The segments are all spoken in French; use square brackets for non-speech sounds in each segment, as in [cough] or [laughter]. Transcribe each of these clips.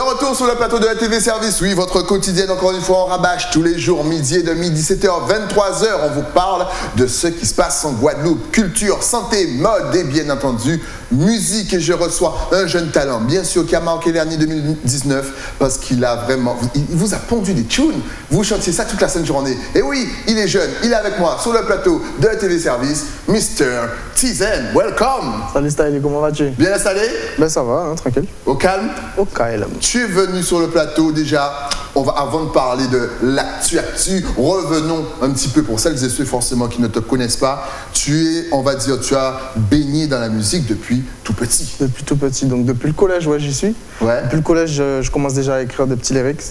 De retour sur le plateau de la TV Service, oui, votre quotidienne encore une fois en rabâche tous les jours, midi et demi, 17h, 23h. On vous parle de ce qui se passe en Guadeloupe, culture, santé, mode et bien entendu musique. Et je reçois un jeune talent, bien sûr, qui a marqué l'année 2019 parce qu'il a vraiment, il vous a pondu des tunes. Vous chantiez ça toute la sainte journée. Et oui, il est jeune, il est avec moi sur le plateau de la TV Service, Mr. Tizen. Welcome. Salut Style, comment vas-tu? Bien installé? Ben ça va, hein, tranquille. Au calme? Au calme. tu es venu sur le plateau déjà. On va, avant de parler de l'actu actu, revenons un petit peu pour celles et ceux forcément qui ne te connaissent pas. Tu es, on va dire, tu as baigné dans la musique depuis tout petit. Depuis tout petit, donc depuis le collège, ouais, j'y suis. Ouais. Depuis le collège, je, je commence déjà à écrire des petits lyrics.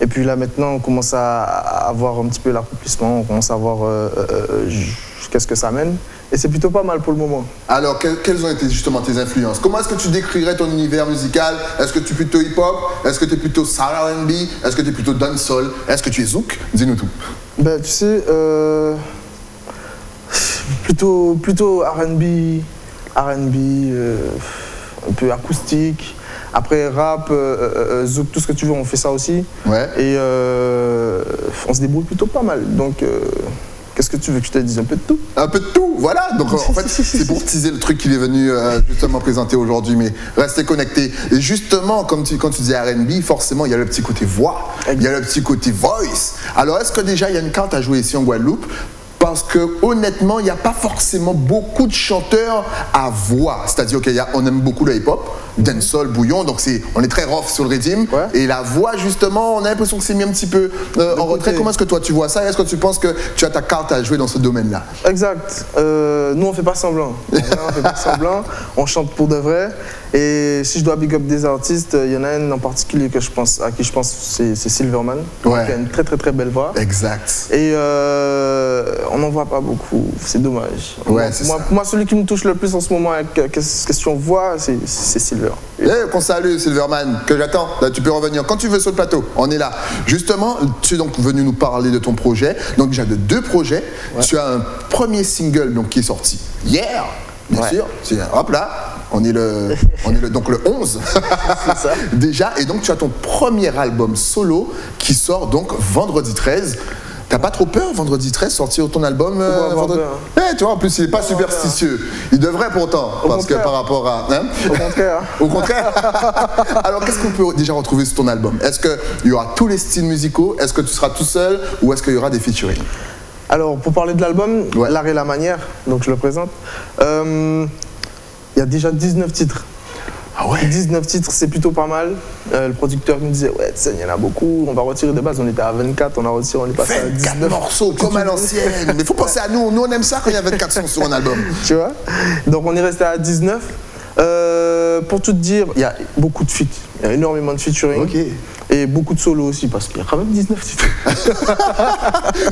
Et puis là, maintenant, on commence à, avoir un petit peu l'accomplissement, on commence à voir euh, euh, j- qu'est-ce que ça mène. Et c'est plutôt pas mal pour le moment. Alors, que- quelles ont été justement tes influences? Comment est-ce que tu décrirais ton univers musical? Est-ce que tu es plutôt hip-hop? Est-ce que tu es plutôt soul R&B Est-ce que tu es plutôt dancehall? Est-ce que tu es zouk? Dis-nous tout. Ben, tu sais, euh, plutôt, plutôt RB, RB, euh, un peu acoustique. Après, rap, euh, euh, zouk, tout ce que tu veux, on fait ça aussi. Ouais. Et euh, on se débrouille plutôt pas mal. Donc, euh, qu'est-ce que tu veux que je te dise? Un peu de tout Un peu de tout, voilà. Donc en fait, [laughs] c'est pour teaser le truc qu'il est venu euh, justement présenter aujourd'hui, mais restez connectés. Et justement, comme tu, quand tu dis R&B, forcément, il y a le petit côté voix, il y a le petit côté voice. Alors, est-ce que déjà, il y a une carte à jouer ici en Guadeloupe? Parce que honnêtement, il n'y a pas forcément beaucoup de chanteurs à voix. C'est-à-dire qu'on aime beaucoup le hip-hop, dancehall, bouillon, donc c'est, on est très rough sur le rythme. Ouais. Et la voix, justement, on a l'impression que c'est mis un petit peu euh, en retrait. Comment est-ce que toi tu vois ça? Est-ce que tu penses que tu as ta carte à jouer dans ce domaine-là? Exact. Euh, nous, on fait pas semblant. On fait pas semblant. On chante pour de vrai. Et si je dois big up des artistes, il y en a un en particulier que je pense, à qui je pense, c'est Silverman, Ouais. qui a une très très très belle voix. Exact. Et euh, on n'en voit pas beaucoup, c'est dommage. Ouais, moi, celui qui me touche le plus en ce moment avec euh, ques- question voix, c'est Silver. Eh, qu'on salue Silverman, que j'attends. Là, tu peux revenir quand tu veux sur le plateau. On est là. Justement, tu es donc venu nous parler de ton projet. Donc déjà de deux projets. Tu as un premier single donc qui est sorti hier, bien Ouais. sûr. Hop là, on est le, [laughs] on est le donc le 11. ça. [laughs] déjà. Et donc tu as ton premier album solo qui sort donc vendredi 13. T'as pas trop peur vendredi 13 sortir ton album euh, vendredi... peur Eh, tu vois, en plus il est pas superstitieux. Il devrait pourtant, parce que par rapport à. hein Au contraire. [laughs] au contraire. Alors, qu'est-ce qu'on peut déjà retrouver sur ton album? Est-ce qu'il y aura tous les styles musicaux? Est-ce que tu seras tout seul? Ou est-ce qu'il y aura des featuring? Alors, pour parler de l'album, Ouais. L'art et la manière, donc je le présente, euh, il y a déjà 19 titres. Ah ouais 19 titres, c'est plutôt pas mal. Euh, le producteur me disait, ouais, il y en a beaucoup, on va retirer de base, on était à 24, on a retiré, on est passé à 24 19 morceaux, comme à l'ancienne. Mais faut penser à nous. Nous, on aime ça quand il y a 24 sons sur un album. [laughs] tu vois? Donc on est resté à 19. Euh, pour tout te dire, il y a beaucoup de feats, il y a énormément de featuring. Ok. Et beaucoup de solos aussi, parce qu'il y a quand même 19 titres.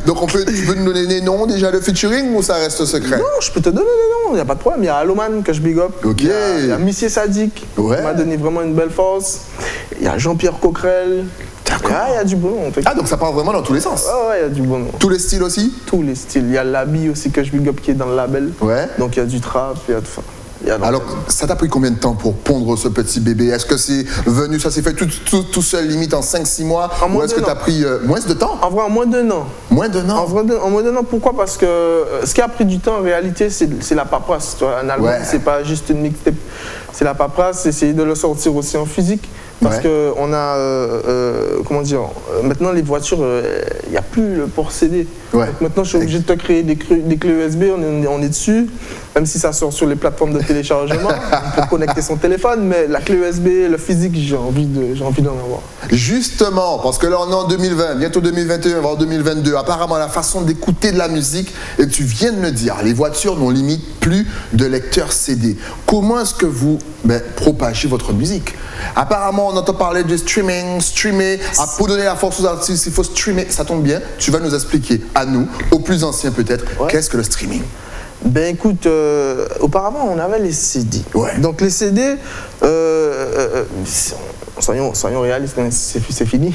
Donc, on peut, tu peux nous donner des noms déjà de featuring ou ça reste secret non, je peux te donner les noms, il n'y a pas de problème. Il y a Aloman que je big up. Ok. Il y a, il y a Missier Sadik, Ouais. qui m'a donné vraiment une belle force. Il y a Jean-Pierre Coquerel. D'accord. Ah, il y a du bon nom. en fait. Ah, donc ça part vraiment dans tous les sens. Ah ouais, il y a du bon nom. Tous les styles aussi Tous les styles. Il y a l'habit aussi que je big up qui est dans le label. Ouais. Donc il y a du trap, il y a de. enfin, il y a Alors, ça t'a pris combien de temps pour pondre ce petit bébé? Est-ce que c'est venu, ça s'est fait tout, tout, tout seul, limite en 5-6 mois? En Ou est-ce que t'as an. pris euh, moins de temps? En vrai, en moins d'un an. Moins d'un En an vrai, de- en moins d'un an, pourquoi? Parce que euh, ce qui a pris du temps en réalité, c'est la paperasse. tu vois. Un album, Ouais. c'est pas juste une mixtape. C'est la paperasse, c'est essayer de le sortir aussi en physique. Parce Ouais. que on a, euh, euh, comment dire, maintenant les voitures, il n'y a plus le port CD. Ouais. Donc maintenant, je suis obligé de te créer des, clés- des clés USB, on est, on est dessus, même si ça sort sur les plateformes de téléchargement, [laughs] peut connecter son téléphone, mais la clé USB, le physique, j'ai envie de- d'en avoir. Justement, parce que là on est en 2020, bientôt 2021, voire 2022. Apparemment, la façon d'écouter de la musique, et tu viens de me dire, les voitures n'ont limite plus de lecteur CD. Comment est-ce que vous ben, propagez votre musique? Apparemment, on entend parler de streaming, streamer. Ah, pour donner la force aux artistes, il faut streamer. Ça tombe bien, tu vas nous expliquer, à nous, aux plus anciens peut-être, Ouais. qu'est-ce que le streaming? Ben écoute, euh, auparavant on avait les CD. Ouais. Donc les CD, euh, euh, soyons, soyons réalistes, hein, c'est fini.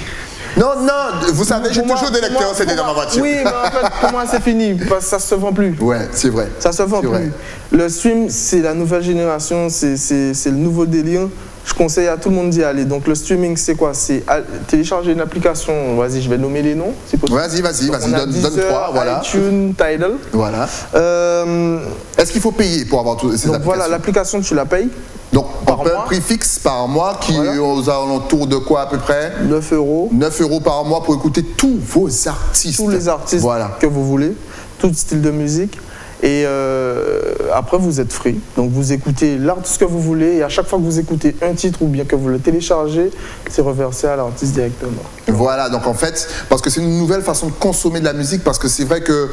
Non, non, vous savez, j'ai toujours des lecteurs CD dans ma voiture. Oui, mais en fait, pour moi c'est fini, parce que ça se vend plus. Ouais, c'est vrai. Ça se vend vrai. plus. Le stream, c'est la nouvelle génération, c'est le nouveau délire. Je conseille à tout le monde d'y aller. Donc le streaming, c'est quoi? C'est télécharger une application. Vas-y, je vais nommer les noms. Vas-y, vas-y, vas-y, donne, donne Deezer, trois, voilà. iTunes, Tidal. Voilà. Euh, Est-ce qu'il faut payer pour avoir toutes ces donc applications? voilà, l'application, tu la payes. Donc, par on un prix fixe par mois qui Voilà. est aux alentours de quoi à peu près? 9 euros. 9 euros par mois pour écouter tous vos artistes. Tous les artistes Voilà. que vous voulez, tout style de musique. Et euh, après, vous êtes free. Donc, vous écoutez l'artiste que vous voulez. Et à chaque fois que vous écoutez un titre ou bien que vous le téléchargez, c'est reversé à l'artiste directement. Voilà, donc en fait, parce que c'est une nouvelle façon de consommer de la musique, parce que c'est vrai que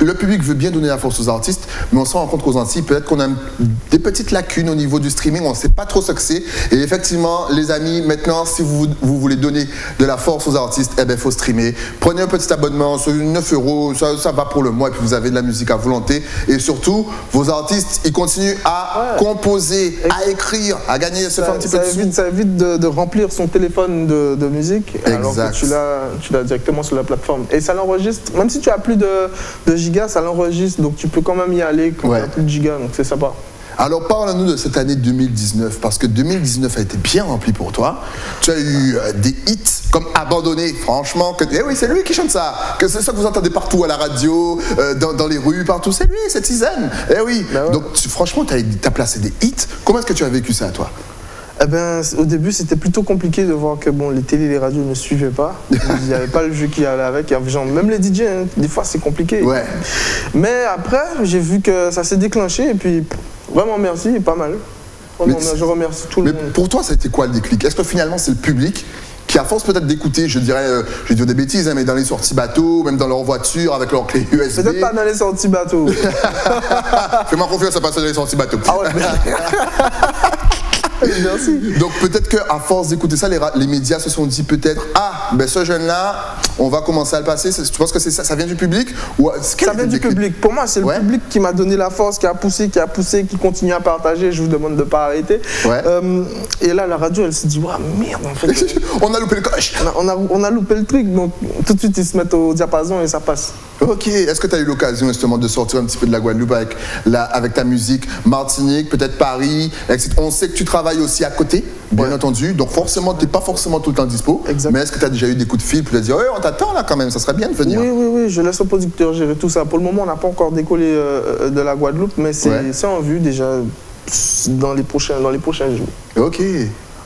le public veut bien donner la force aux artistes, mais on se rend compte qu'aux Antilles, peut-être qu'on a des petites lacunes au niveau du streaming, on ne sait pas trop ce que c'est. Et effectivement, les amis, maintenant, si vous, vous voulez donner de la force aux artistes, eh bien, il faut streamer. Prenez un petit abonnement, c'est 9 euros, ça, ça va pour le mois, et puis vous avez de la musique à volonté. Et surtout, vos artistes, ils continuent à Ouais. composer, à écrire, à gagner, faire un Ça, petit peu ça de sous. évite, ça évite de, de remplir son téléphone de, de musique alors Exact. que tu l'as, tu l'as directement sur la plateforme. Et ça l'enregistre, même si tu as plus de, de gigas, ça l'enregistre, donc tu peux quand même y aller quand Ouais. tu as plus de gigas, donc c'est sympa. Alors parle-nous de cette année 2019, parce que 2019 a été bien rempli pour toi. Tu as eu euh, des hits comme Abandonné, franchement. Que... Eh oui, c'est lui qui chante ça. Que c'est ça que vous entendez partout à la radio, euh, dans, dans les rues, partout. C'est lui, c'est Tizen. Eh oui. Bah ouais. Donc tu- franchement, tu as, placé des hits. Comment est-ce que tu as vécu ça, toi? Eh ben, au début, c'était plutôt compliqué de voir que bon, les télés, les radios ne suivaient pas. [laughs] Il n'y avait pas le jeu qui allait avec. Genre, même les DJ, hein, des fois, c'est compliqué. Ouais. Mais après, j'ai vu que ça s'est déclenché et puis vraiment merci, pas mal. Vraiment, Mais je remercie tout le Mais monde. pour toi, ça a été quoi le déclic? Est-ce que finalement, c'est le public qui, à force peut-être d'écouter, je dirais, euh, je vais dire des bêtises, hein, mais dans les sorties bateau, même dans leur voiture, avec leur clé USB. Peut-être pas dans les sorties bateaux. [laughs] Fais-moi confiance, ça passe dans les sorties bateau. ah ouais, [laughs] [laughs] merci. Donc peut-être qu'à force d'écouter ça, les, médias se sont dit peut-être ah ben ce jeune là, on va commencer à le passer. Tu penses que ça, ça vient du public ou quel Ça vient du public. Pour moi, c'est le public qui m'a donné la force, qui a poussé, qui a poussé, qui continue à partager. Je vous demande de ne pas arrêter. Ouais. Euh, et là, la radio, elle s'est dit, Ouah, merde, en fait. euh, [laughs] On a loupé le coche. on, a, on, a, on a loupé le truc. Donc, tout de suite, ils se mettent au diapason et ça passe. Ok. Est-ce que tu as eu l'occasion justement de sortir un petit peu de la Guadeloupe avec, la- avec ta musique Martinique, peut-être Paris etc. On sait que tu travailles aussi à côté, bien entendu. Donc forcément, tu n'es pas forcément tout le temps dispo. Exact. Mais est-ce que tu as déjà eu des coups de fil pour te dire, on t'attend là quand même, ça serait bien de venir Oui, oui, oui, je laisse au producteur gérer tout ça. Pour le moment, on n'a pas encore décollé euh, euh, de la Guadeloupe, mais c'est Ouais. en vue déjà dans les prochains, dans les prochains jours. Ok.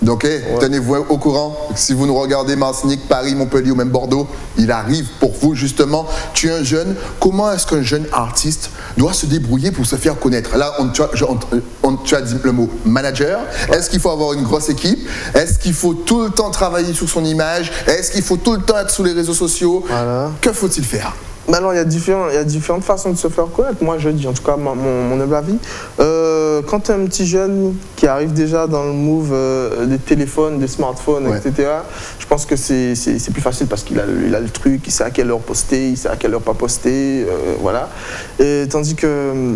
Donc, tenez-vous au courant. Si vous nous regardez Martinique, Paris, Montpellier ou même Bordeaux, il arrive pour vous justement. Tu es un jeune. Comment est-ce qu'un jeune artiste doit se débrouiller pour se faire connaître? Là, on, tu, as, je- on- on- tu as dit le mot manager. Est-ce qu'il faut avoir une grosse équipe? Est-ce qu'il faut tout le temps travailler sur son image? Est-ce qu'il faut tout le temps être sur les réseaux sociaux? Voilà. Que faut-il faire? Alors, il y, a différents- il y a différentes façons de se faire connaître. Moi, je dis, en tout cas, mon, mon humble avis. Euh, quand tu es un petit jeune qui arrive déjà dans le move euh, des téléphones, des smartphones, Ouais. etc., je pense que c'est plus facile parce qu'il a, le- il a le truc, il sait à quelle heure poster, il sait à quelle heure pas poster, euh, voilà. Et, tandis que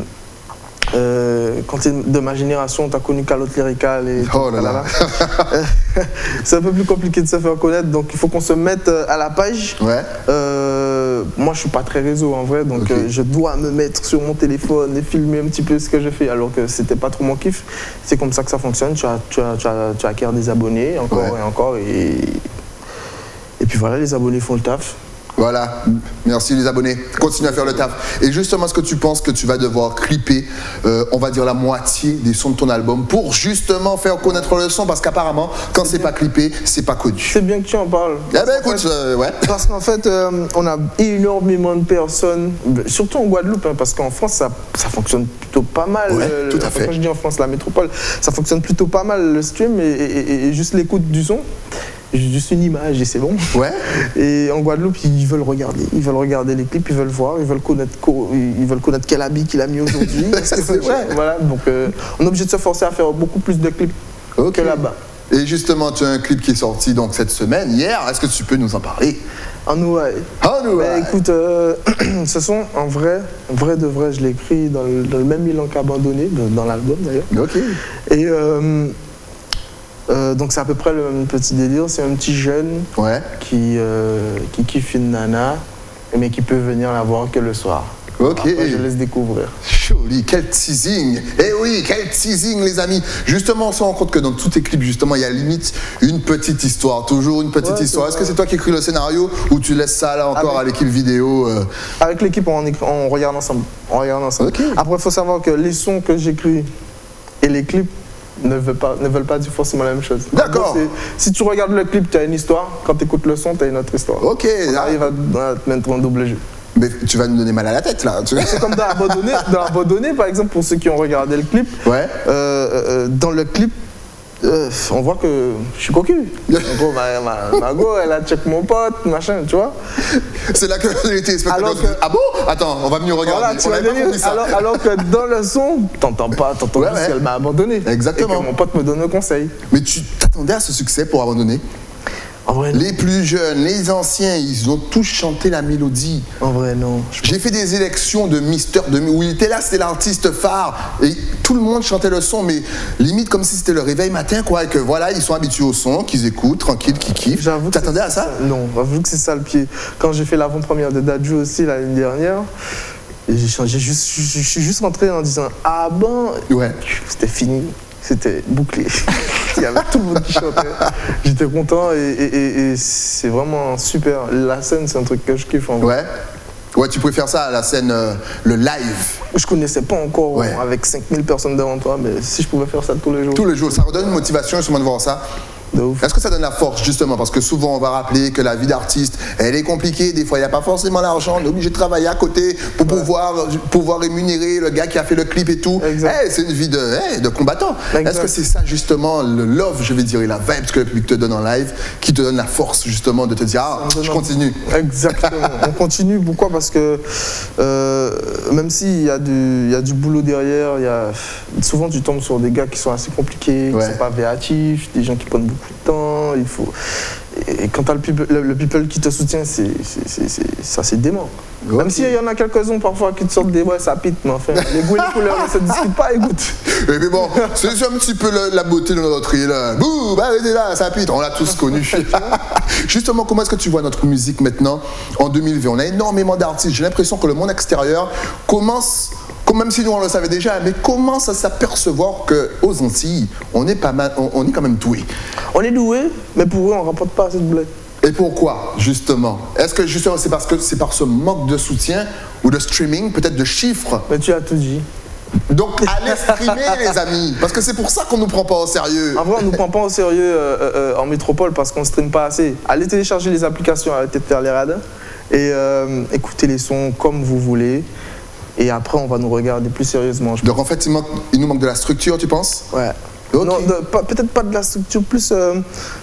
euh, quand tu es de ma génération, tu as connu Calotte Lyrical et Oh là là. [laughs] c'est un peu plus compliqué de se faire connaître, donc il faut qu'on se mette euh, à la page. Ouais. Euh, moi, je suis pas très réseau en vrai, donc euh, je dois me mettre sur mon téléphone et filmer un petit peu ce que je fais, alors que c'était pas trop mon kiff. C'est comme ça que ça fonctionne. Tu, as, tu, as, tu, as- tu acquiers des abonnés encore Ouais. et encore, et, et puis voilà, les abonnés font le taf. Voilà, merci les abonnés. Continue à faire le taf. Et justement, est-ce que tu penses que tu vas devoir clipper, euh, on va dire la moitié des sons de ton album pour justement faire connaître le son? Parce qu'apparemment, quand c'est pas clippé, c'est pas connu. C'est bien que tu en parles. Eh ben écoute, euh, ouais. Parce qu'en fait, euh, on a énormément de personnes, surtout en Guadeloupe, hein, parce qu'en France, ça, ça fonctionne plutôt pas mal. Ouais, tout à fait. Quand je dis en France, la métropole, ça fonctionne plutôt pas mal le stream et, et- et- et juste l'écoute du son, juste une image et c'est bon. Ouais. Et en Guadeloupe, ils veulent regarder, ils veulent regarder les clips, ils veulent voir, ils veulent connaître, co- ils veulent connaître quel habit qu'il a mis aujourd'hui. [laughs] Voilà, donc euh, on est obligé de se forcer à faire beaucoup plus de clips que là-bas. Et justement, tu as un clip qui est sorti donc cette semaine, hier. Est-ce que tu peux nous en parler? En Hawaï. Nous, Bah, écoute, euh, [clears throat] ce son, en vrai, vrai de vrai, je l'ai écrit dans le, dans le même Milan qu'abandonné, dans, dans l'album d'ailleurs. Ok. Et euh, euh, donc c'est à peu près le même petit délire. C'est un petit jeune Ouais. qui, euh, qui kiffe une nana, mais qui peut venir la voir que le soir. Ok. Après, je laisse découvrir. Joli, quel teasing Eh oui, quel teasing les amis Justement, on se rend compte que dans tous tes clips, justement, il y a limite une petite histoire, toujours une petite Ouais, histoire. Est-ce que c'est toi qui écris le scénario ou tu laisses ça là encore à l'équipe vidéo euh, Avec l'équipe, on, on regarde ensemble. On regarde ensemble. Après, il faut savoir que les sons que j'écris et les clips ne veulent pas, ne veulent pas dire forcément la même chose. D'accord. Si tu regardes le clip, tu as une histoire. Quand tu écoutes le son, tu as une autre histoire. Ok, On là- arrive à, à te mettre en double jeu. Mais tu vas nous donner mal à la tête là. C'est comme dans Abandonné, dans Abandonné, par exemple, pour ceux qui ont regardé le clip. Ouais. euh, euh, dans le clip, euh, on voit que je suis cocu. [laughs] En gros, ma, ma, elle a check mon pote, machin, tu vois. C'est là que disent, que- Ah bon? Attends, on va venir regarder. Voilà, tu on pas ça. alors, alors que dans le son, t'entends pas, t'entends Ouais, ouais. qu'elle m'a abandonné. Exactement. Et que mon pote me donne le conseil. Mais tu t'attendais à ce succès pour abandonner? En vrai, non. Les plus jeunes, les anciens, ils ont tous chanté la mélodie. En vrai, non. J'ai fait des élections de Mister, de, où il était là, c'était l'artiste phare. Et tout le monde chantait le son, mais limite comme si c'était le réveil matin, quoi. Et que voilà, ils sont habitués au son, qu'ils écoutent, tranquille, qu'ils kiffent. J'avoue T'attendais à ça? Non, j'avoue que c'est ça le pied. Quand j'ai fait l'avant-première de Dadju aussi l'année dernière, j'ai changé juste, je, suis juste rentré en disant Ah bon Ouais. C'était fini, c'était bouclé. [laughs] Il y avait tout le monde qui chantait. J'étais content et, et- et- et c'est vraiment super. La scène, c'est un truc que je kiffe en vrai. Ouais. Ouais, tu préfères ça à la scène, euh, le live, Je connaissais pas encore Ouais. avec 5000 personnes devant toi, mais si je pouvais faire ça tous les jours, tous les jours. Ça redonne une motivation justement de voir ça. Est-ce que ça donne la force justement? Parce que souvent on va rappeler que la vie d'artiste, elle est compliquée. Des fois, il n'y a pas forcément l'argent. On est obligé de travailler à côté pour pouvoir, pouvoir rémunérer le gars qui a fait le clip et tout. Eh, c'est une vie de, eh, de combattant. Est-ce que c'est ça justement le love, je vais dire, et la vibe que le public te donne en live, qui te donne la force justement de te dire ah, je continue? Exactement. [laughs] On continue. Pourquoi? Parce que euh, même s'il y, a du- y a du boulot derrière, y a, souvent tu tombes sur des gars qui sont assez compliqués, qui ne sont pas véatifs, des gens qui prennent beaucoup de temps. Il faut... Et quand tu as le people, le- le people qui te soutient, c'est c'est- c'est- c'est- ça c'est dément. Ok. Même s'il y en a quelques-uns parfois qui te sortent des ouais, ça pite, mais enfin, les goûts et les [laughs] couleurs ne se discutent pas, écoute. Et puis bon, c'est un petit peu le- la beauté de notre île. Bouh, bah, arrêtez là, ça pite. On l'a tous connu. [laughs] Justement, comment est-ce que tu vois notre musique maintenant en 2020 On a énormément d'artistes. J'ai l'impression que le monde extérieur commence, comme- même si nous on le savait déjà, mais commence à s'apercevoir qu'aux Antilles, on est, pas mal, on, on est quand même doué? On est doué, mais pour eux, on ne rapporte pas assez de blé. Et pourquoi, justement? Est-ce que justement c'est parce que c'est par ce manque de soutien ou de streaming, peut-être de chiffres? Mais tu as tout dit. Donc allez streamer, [laughs] les amis, parce que c'est pour ça qu'on nous prend pas au sérieux. En vrai, on ne nous prend pas au sérieux euh, euh, euh, en métropole parce qu'on ne stream pas assez. Allez télécharger les applications, arrêtez de faire les radins et euh, écoutez les sons comme vous voulez. Et après, on va nous regarder plus sérieusement. je Donc en fait, il, manque- il nous manque de la structure, tu penses pense. Ouais. Non, peut-être pas de la structure, plus. euh,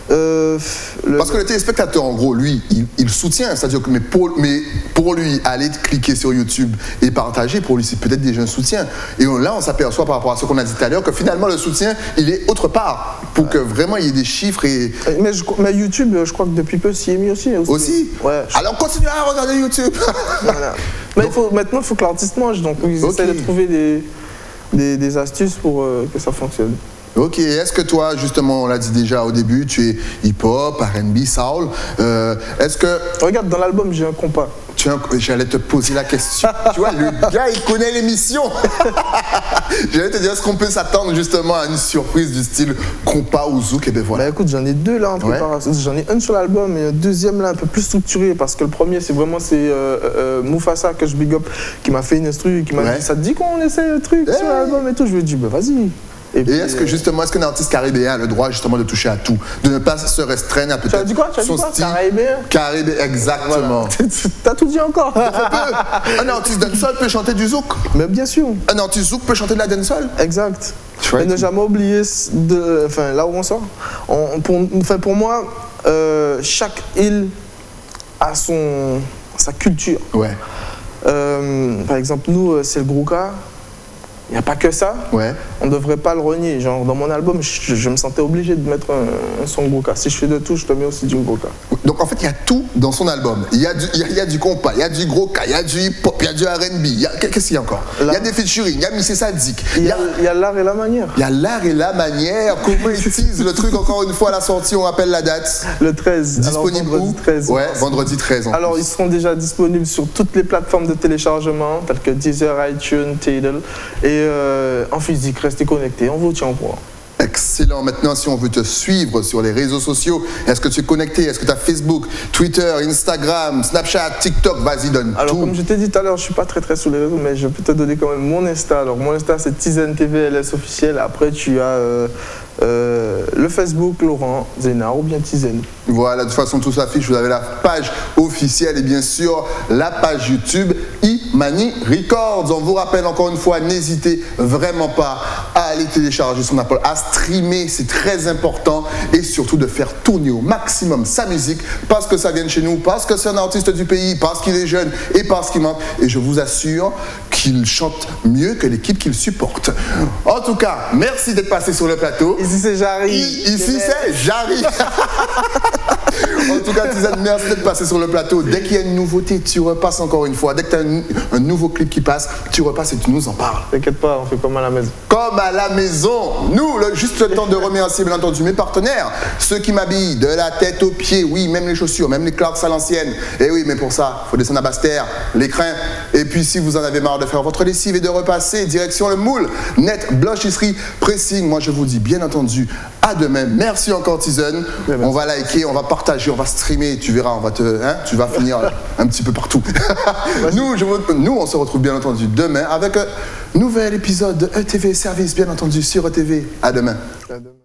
euh, le- Parce que le téléspectateur, en gros, lui, il, il soutient. C'est-à-dire que mais pour, mais pour lui, aller cliquer sur YouTube et partager, pour lui, c'est peut-être déjà un soutien. Et on- là, on s'aperçoit par rapport à ce qu'on a dit tout à l'heure que finalement, le soutien, il est autre part. Pour que vraiment il y ait des chiffres et. mais, je- mais YouTube, je crois que depuis peu, s'y est mis aussi. Aussi Ouais. je- Alors continue à regarder YouTube voilà. [laughs] Mais il faut, maintenant, il faut que l'artiste mange. Donc, ils Ok. essaient de trouver des, des, des astuces pour euh, que ça fonctionne. Ok, est-ce que toi, justement, on l'a dit déjà au début, tu es hip-hop, RB, soul. euh, est-ce que Regarde, dans l'album, j'ai un compas. J'allais te poser la question. [laughs] tu vois, le gars, il connaît l'émission. [laughs] J'allais te dire, est-ce qu'on peut s'attendre justement à une surprise du style compas ou zouk? Et ben voilà. Bah écoute, j'en ai deux là en préparation. J'en ai un sur l'album et un deuxième là un peu plus structuré parce que le premier c'est vraiment c'est euh, euh, Mufasa que je big up qui m'a fait une instru qui m'a Ouais. dit ça te dit qu'on essaie le truc sur Ouais. l'album et tout? Je lui ai dit bah vas-y. Et est-ce que euh, justement, est-ce qu'un artiste caribéen a le droit justement de toucher à tout? De ne pas se restreindre à peut-être as dit quoi? Tu as dit quoi? style Caribéen? Caribéen, exactement. [laughs] T'as tout dit encore un artiste dancehall peut chanter du zouk? Mais bien sûr, Un artiste zouk peut chanter de la dancehall? exact. Tu Et ne jamais oublier de, enfin, là où on sort. On- pour, enfin, pour moi, euh, chaque île a son, sa culture. Ouais, Euh, par exemple, nous, c'est le Grouka. Il n'y a pas que ça. ouais. On ne devrait pas le renier. Genre, dans mon album, je, je me sentais obligé de mettre un, un son Grouka. Si je fais de tout, je te mets aussi du Grouka. Donc en fait, il y a tout dans son album. Il y a du, il y a, du compas, il y a du gros cas, il y a du hip-hop, il y a du R&B. Qu'est-ce qu'il y a encore Il y a des featuring, il y a Missy Sadik. Il y a l'art et la manière. il y a l'art et la manière. Comment ils teasent le truc encore une fois à la sortie On rappelle la date. Le 13. alors Disponible vendredi où 13. Ouais, vendredi 13. en Alors, ils seront déjà disponibles sur toutes les plateformes de téléchargement, telles que Deezer, iTunes, Tidal. Et euh, en physique, restez connectés, on vous tient au courant. Excellent. Maintenant, si on veut te suivre sur les réseaux sociaux, est-ce que tu es connecté? Est-ce que tu as Facebook, Twitter, Instagram, Snapchat, TikTok? Vas-y, donne Alors, tout. comme je t'ai dit tout à l'heure, je suis pas très très sur les réseaux, mais je peux te donner quand même mon Insta. Alors, mon Insta, c'est Tizen TVLS officiel. Après, tu as euh, euh, le Facebook Laurent Zénard ou bien Tizen. Voilà, de toute façon, tout s'affiche. Vous avez la page officielle et bien sûr la page YouTube Imani Records. On vous rappelle encore une fois, n'hésitez vraiment pas à aller télécharger son Apple, à streamer, c'est très important et surtout de faire tourner au maximum sa musique parce que ça vient de chez nous, parce que c'est un artiste du pays, parce qu'il est jeune et parce qu'il manque. Et je vous assure qu'il chante mieux que l'équipe qu'il supporte. En tout cas, merci d'être passé sur le plateau. Ici, c'est Jarry. Ici, c'est Jarry. [laughs] en tout cas, Tizane, merci d'être passé sur le plateau. Dès qu'il y a une nouveauté, tu repasses encore une fois. Dès que tu as un, un nouveau clip qui passe, tu repasses et tu nous en parles. T'inquiète pas, on fait comme à la maison. Comme à la maison, nous, le, juste le temps de remercier bien entendu mes partenaires, ceux qui m'habillent de la tête aux pieds, oui, même les chaussures, même les Clarks à l'ancienne. Et oui, mais pour ça, il faut descendre à Bastère, l'écrin. Et puis si vous en avez marre de faire votre lessive et de repasser, direction le moule, net, blanchisserie, pressing, moi je vous dis bien entendu à demain. Merci encore Tizen. On va liker, on va partager, on va streamer, tu verras, on va te, hein, tu vas finir un petit peu partout. nous, je nous, on se retrouve bien entendu demain avec un nouvel épisode de ETV Service, bien entendu, sur ETV. À demain. À demain.